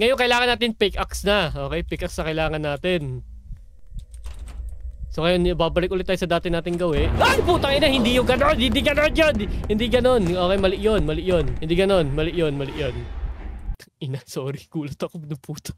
Ngayon, kailangan natin pickaxe na. Okay, pickaxe na kailangan natin. So ngayon, babalik ulit tayo sa dati nating gawin. Ay, putang ina, hindi yung ganon. Hindi ganon yun. Hindi ganon. Okay, mali yun, mali yun. Hindi ganon, mali yun, mali yun. Ina, sorry. Gulat ako ng puto.